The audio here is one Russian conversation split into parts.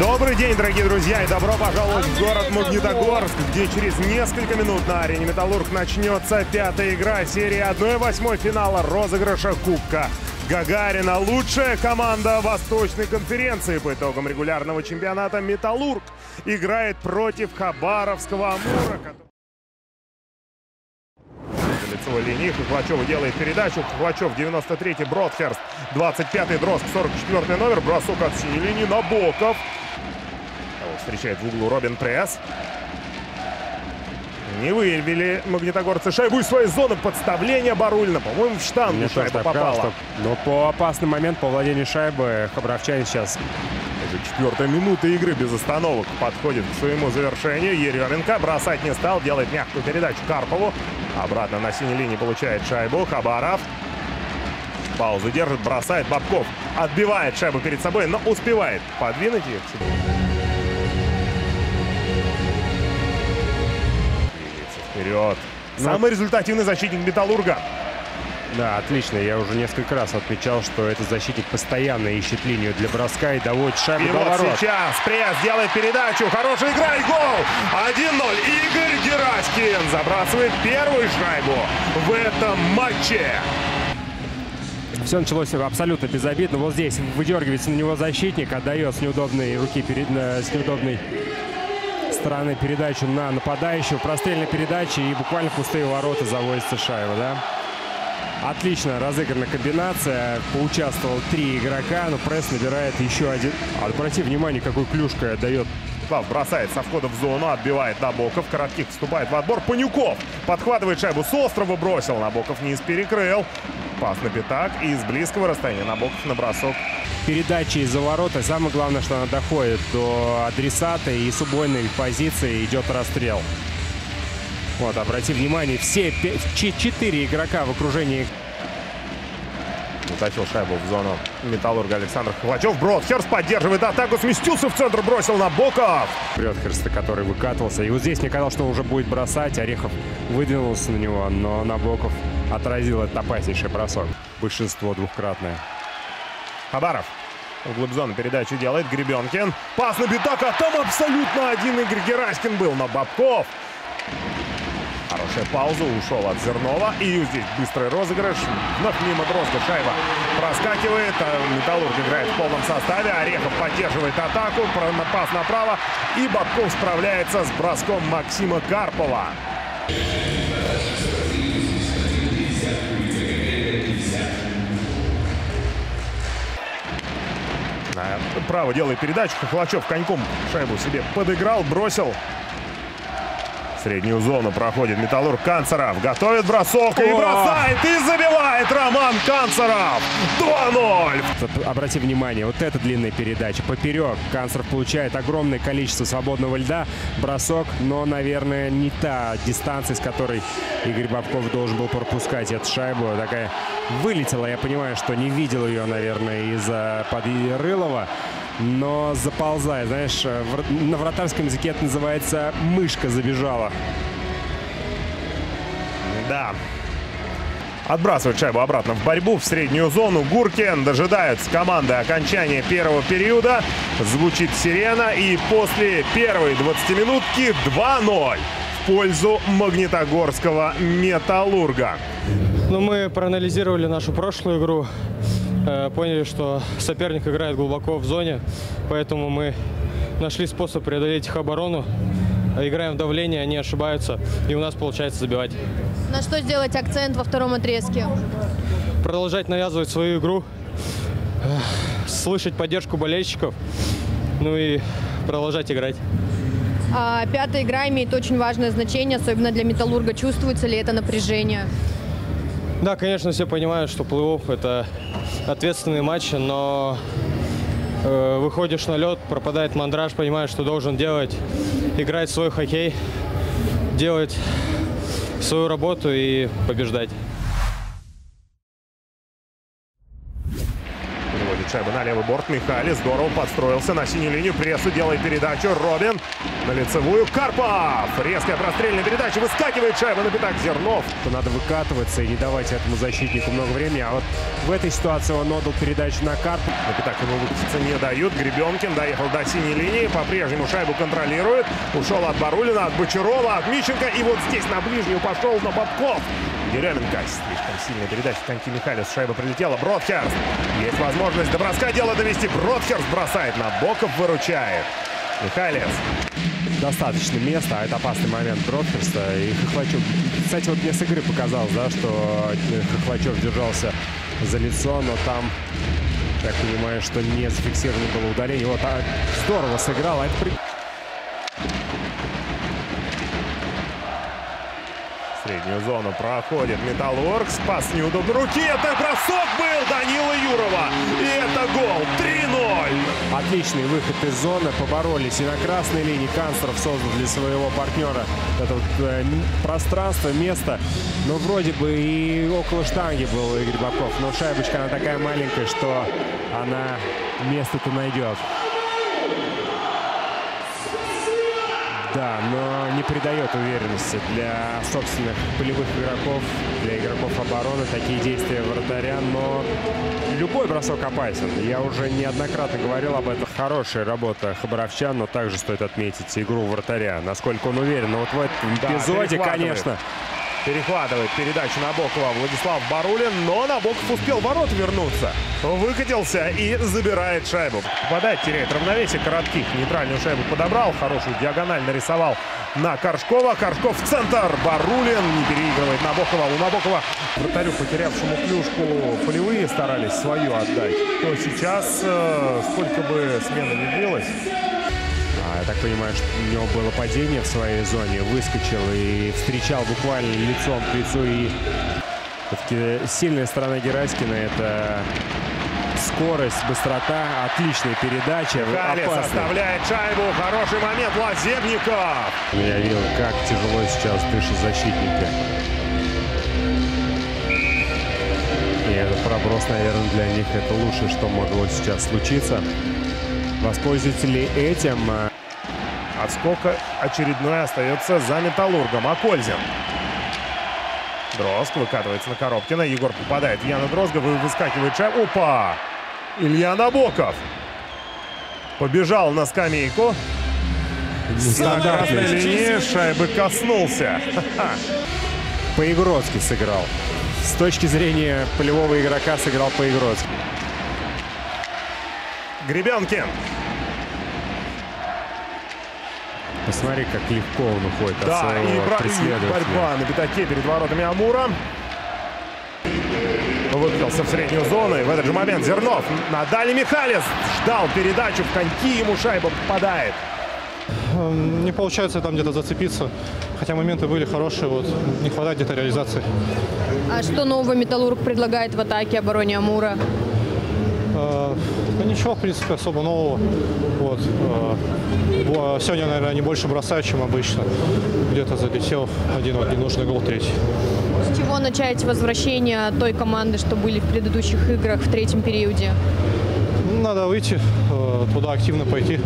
Добрый день, дорогие друзья, и добро пожаловать в город Магнитогорск, где через несколько минут на арене «Металлург» начнется пятая игра серии 1-8 финала розыгрыша Кубка Гагарина. Лучшая команда Восточной конференции по итогам регулярного чемпионата «Металлург» играет против Хабаровского «Амура». За лицевой линии Хохлачев делает передачу. Хохлачев 93-й, Бродхерст 25-й, Дроск 44-й номер. Бросок от синей линии на Боков. Встречает в углу Робин Пресс. Не выявили магнитогорцы шайбу из своей зоны подставления Барулина. По-моему, в штангу Мне шайба тоже попала. кажется. Но по опасный момент по владению шайбы Хабаровчане сейчас Уже четвертая минута игры без остановок подходит к своему завершению. Еременко бросать не стал, делает мягкую передачу Карпову. Обратно на синей линии получает шайбу. Хабаров. Паузу держит, бросает Бабков. Отбивает шайбу перед собой, но успевает подвинуть ее к себе. Вперед. Самый результативный защитник Металлурга. Да, отлично. Я уже несколько раз отмечал, что этот защитник постоянно ищет линию для броска и доводит шайбу И до вот ворот. сейчас пресс делает передачу. Хорошая игра и гол. 1-0. Игорь Гераськин забрасывает первую шайбу в этом матче. Все началось абсолютно безобидно. Вот здесь выдергивается на него защитник, отдает с неудобной руки, перед, э, с неудобной стороны передачу на нападающего. Прострельная передача и буквально в пустые ворота заводится шайба, да? Отлично разыграна комбинация. Поучаствовал три игрока, но пресс набирает еще один. А обрати внимание, какой клюшкой отдает Слав бросает со входа в зону, отбивает Набоков. Коротких вступает в отбор. Панюков подхватывает шайбу с острова, бросил. Набоков низ перекрыл. Пас на пятак. И из близкого расстояния Набоков на бросок. передачи из-за ворота. Самое главное, что она доходит до адресата и с убойной позиции идет расстрел. Вот, обрати внимание, все четыре игрока в окружении Затащил шайбу в зону Металлурга Александр Хвачев. Бродхерст поддерживает атаку. Сместился в центр, бросил Набоков. Брёдхерста, который выкатывался. И вот здесь мне казалось, что он уже будет бросать. Орехов выдвинулся на него, но Набоков отразил этот опаснейший бросок. Большинство двухкратное. Хабаров. Вглубь зоны передачу делает Гребенкин. Пас на битак, а там абсолютно один Игорь Гераськин был, но Бабков. Хорошая пауза, ушел от Зернова. И здесь быстрый розыгрыш. Вновь мимо Дрозга шайба проскакивает. А Металлург играет в полном составе. Орехов поддерживает атаку. Пас направо. И Бабков справляется с броском Максима Карпова. Право делает передачу. Хохлачев коньком шайбу себе подыграл, бросил. Среднюю зону проходит Металлург Канцеров. Готовит бросок и бросает, и забивает Роман Канцеров. 2-0. Вот Обрати внимание, вот эта длинная передача поперек. Канцеров получает огромное количество свободного льда. Бросок, но, наверное, не та дистанция, с которой Игорь Бабков должен был пропускать эту шайбу. Такая вылетела. Я понимаю, что не видел ее, наверное, из-за под Рылова. Но заползая, знаешь, в- на вратарском языке это называется «мышка забежала». Да. Отбрасывает шайбу обратно в борьбу, в среднюю зону. Гуркин дожидается команды окончания первого периода. Звучит сирена. И после первой 20-минутки 2-0 в пользу Магнитогорского Металлурга. Ну, мы проанализировали нашу прошлую игру, э, поняли, что соперник играет глубоко в зоне, поэтому мы нашли способ преодолеть их оборону, э, играем в давление, они ошибаются, и у нас получается забивать. На что сделать акцент во втором отрезке? Продолжать навязывать свою игру, э, слышать поддержку болельщиков, ну и продолжать играть. А, пятая игра имеет очень важное значение, особенно для Металлурга. Чувствуется ли это напряжение? Да, конечно, все понимают, что плей-офф – это ответственные матчи, но э, выходишь на лед, пропадает мандраж, понимаешь, что должен делать, играть свой хоккей, делать свою работу и побеждать. Шайба на левый борт. Михали здорово подстроился на синюю линию. Прессу делает передачу. Робин на лицевую. Карпов! Резкая прострельная передача. Выскакивает шайба на пятак Зернов. Надо выкатываться и не давать этому защитнику много времени. А вот в этой ситуации он отдал передачу на Карпу. На пятак ему выкатиться не дают. Гребенкин доехал до синей линии. По-прежнему шайбу контролирует. Ушел от Барулина, от Бочарова, от Мищенко. И вот здесь на ближнюю пошел на Бабков. Еременко. Слишком сильная передача. Коньки Михайлис. Шайба прилетела. Бродхерст. Есть возможность до броска дело довести. Бродхерст бросает на Боков, выручает. Михайлис. Достаточно места, а это опасный момент Бродхерста. И Хохлачев, кстати, вот мне с игры показалось, да, что Хохлачев держался за лицо, но там, так понимаю, что не зафиксировано было ударение. Вот, а, здорово сыграл. А это Среднюю зону проходит Металлург. Спас неудобно руки. Это бросок был Данила Юрова. И это гол. 3-0. Отличный выход из зоны. Поборолись и на красной линии. Канцеров создал для своего партнера это вот, э, пространство, место. Ну, вроде бы и около штанги был Игорь Бабков. Но шайбочка, она такая маленькая, что она место-то найдет. Да, но не придает уверенности для собственных полевых игроков, для игроков обороны такие действия вратаря, но любой бросок опасен. Я уже неоднократно говорил об этом. Хорошая работа Хабаровчан, но также стоит отметить игру вратаря. Насколько он уверен. Но вот в этом Да, эпизоде, конечно, Перехватывает передачу Набокова Владислав Барулин, но Набоков успел ворот вернуться. Выкатился и забирает шайбу. Попадает, теряет равновесие. Коротких нейтральную шайбу подобрал. Хорошую диагональ нарисовал на Коршкова. Коршков в центр. Барулин не переигрывает Набокова. У Набокова вратарю, потерявшему клюшку, полевые старались свою отдать. То сейчас, э, сколько бы смена не так понимаю, что у него было падение в своей зоне, выскочил и встречал буквально лицом к лицу. И все-таки сильная сторона Гераськина – это скорость, быстрота, отличная передача, опасная. оставляет шайбу. Хороший момент Лазебников. Я видел, как тяжело сейчас дышит защитника. И этот проброс, наверное, для них это лучшее, что могло сейчас случиться. Воспользуется ли этим Отскока очередной остается за Металлургом. Акользин. Дрозг выкатывается на Коробкина. Егор попадает в Яна Дрозга. вы- Выскакивает шайба. Опа! Илья Набоков. Побежал на скамейку. На красной линии шайбы коснулся. по-игротски сыграл. С точки зрения полевого игрока сыграл по-игротски. Гребенкин. Посмотри, как легко он уходит от Да, и, своего и преследователя. борьба на пятаке перед воротами Амура. Выкатился в среднюю зону. И в этот же момент Зернов на Дали Михалис ждал передачу. В коньки ему шайба попадает. Эм, Не получается там где-то зацепиться. Хотя моменты были хорошие, вот не хватает где-то реализации. А что нового Металлург предлагает в атаке обороне Амура? Э, Ну ничего, в принципе, особо нового. Вот. э, бо- Сегодня, наверное, они больше бросают, чем обычно. Где-то залетел один вот ненужный гол третий. С чего начать возвращение той команды, что были в предыдущих играх в третьем периоде? Надо выйти, э, туда активно пойти,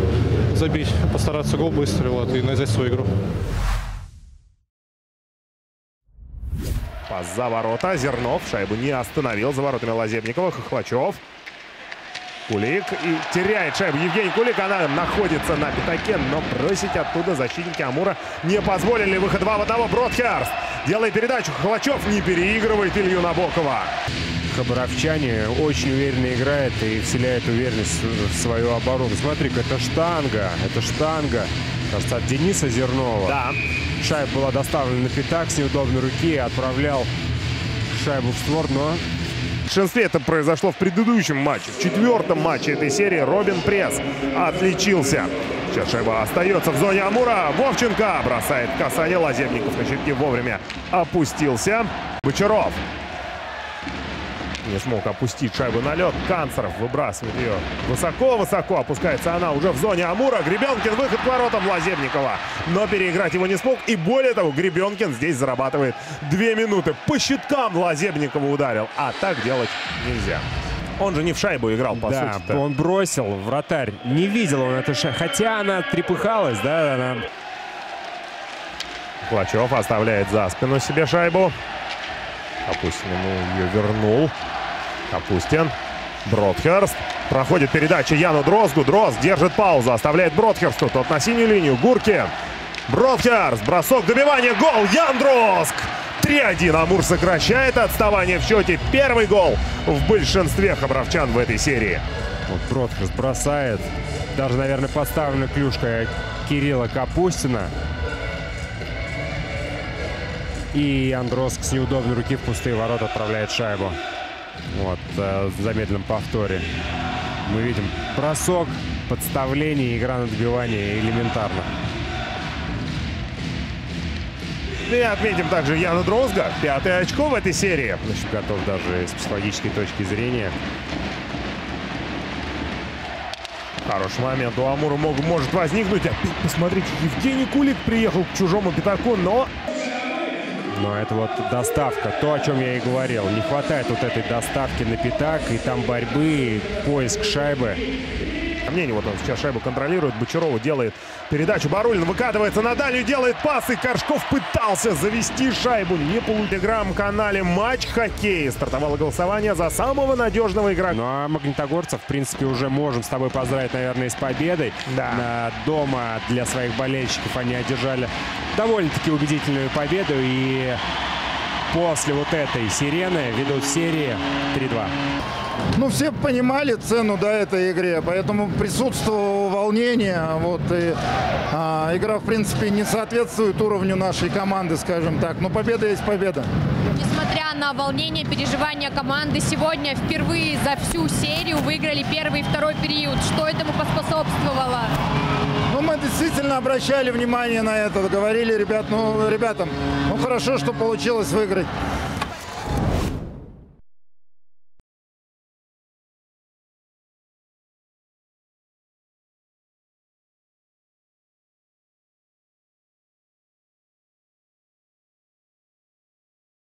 забить, постараться гол быстро вот, и навязать свою игру. Пас за ворота. Зернов шайбу не остановил. За воротами Лазебникова. Хохлачев. Кулик. И теряет шайбу Евгений Кулик. Она находится на пятаке, но бросить оттуда защитники Амура не позволили. Выход 2 в одного. Бродхерст делает передачу. Хохлачев не переигрывает Илью Набокова. Хабаровчане очень уверенно играет и вселяет уверенность в свою оборону. Смотри-ка, это штанга, это штанга. Кажется, от Дениса Зернова. Да. Шайба была доставлена на пятак с неудобной руки, отправлял шайбу в створ, но большинстве это произошло в предыдущем матче. В четвертом матче этой серии Робин Пресс отличился. Сейчас шайба остается в зоне Амура. Вовченко бросает касание. Лазебников на щитке вовремя опустился. Бочаров не смог опустить шайбу на лед. Канцеров выбрасывает ее высоко-высоко. Опускается она уже в зоне Амура. Гребенкин выход к воротам Лазебникова. Но переиграть его не смог. И более того, Гребенкин здесь зарабатывает две минуты. По щиткам Лазебникова ударил. А так делать нельзя. Он же не в шайбу играл, по да, сути. он бросил, вратарь не видел он это, хотя она трепыхалась, да, она Клачев оставляет за спину себе шайбу. Капустин ему ее вернул. Капустин. Бродхерст. Проходит передача Яну Дрозгу. Дрозг держит паузу. Оставляет Бродхерсту. Тот на синюю линию. Гуркин. Бродхерст. Бросок добивания. Гол. Ян Дрозг. 3-1. Амур сокращает отставание в счете. Первый гол в большинстве хабаровчан в этой серии. Вот Бродхерст бросает. Даже, наверное, поставлена клюшка Кирилла Капустина. И Андроск с неудобной руки в пустые ворота отправляет шайбу. Вот, э, в замедленном повторе. Мы видим бросок, подставление, игра на добивание элементарно. И отметим также Яна Дрозга. Пятое очко в этой серии. Значит, готов даже с психологической точки зрения. Хороший момент у Амура мог, может возникнуть. Опять посмотрите, Евгений Кулик приехал к чужому пятаку, но Но это вот доставка, то, о чем я и говорил. Не хватает вот этой доставки на пятак, и там борьбы, поиск шайбы. Мнение, вот он сейчас шайбу контролирует. Бочарову делает передачу. Барулин выкатывается на дальнюю, делает пас. И Коршков пытался завести шайбу. Не по телеграм-канале Матч Хоккей. Стартовало голосование за самого надежного игрока. Ну а Магнитогорцев, в принципе, уже можем с тобой поздравить, наверное, с победой. Да. Дома для своих болельщиков они одержали довольно-таки убедительную победу. И после вот этой сирены ведут серии 3-2. Ну, все понимали цену да, этой игре, поэтому присутствовало волнение. Вот, и, а, игра, в принципе, не соответствует уровню нашей команды, скажем так. Но победа есть победа. Несмотря на волнение, переживания команды, сегодня впервые за всю серию выиграли первый и второй период. Что этому поспособствовало? Ну, мы действительно обращали внимание на это, говорили ребят, ну, ребятам, хорошо, что получилось выиграть.